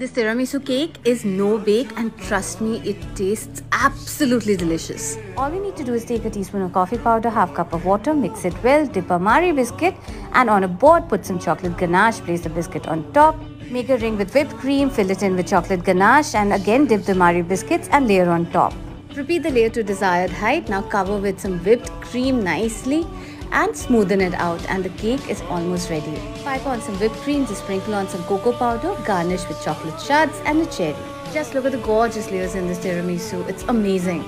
This tiramisu cake is no bake and trust me, it tastes absolutely delicious. All we need to do is take a teaspoon of coffee powder, half cup of water, mix it well, dip a Marie biscuit and on a board put some chocolate ganache, place the biscuit on top, make a ring with whipped cream, fill it in with chocolate ganache and again dip the Marie biscuits and layer on top. Repeat the layer to desired height, now cover with some whipped cream nicely and smoothen it out and the cake is almost ready. Pipe on some whipped cream, just sprinkle on some cocoa powder, garnish with chocolate shards and a cherry. Just look at the gorgeous layers in this tiramisu, it's amazing.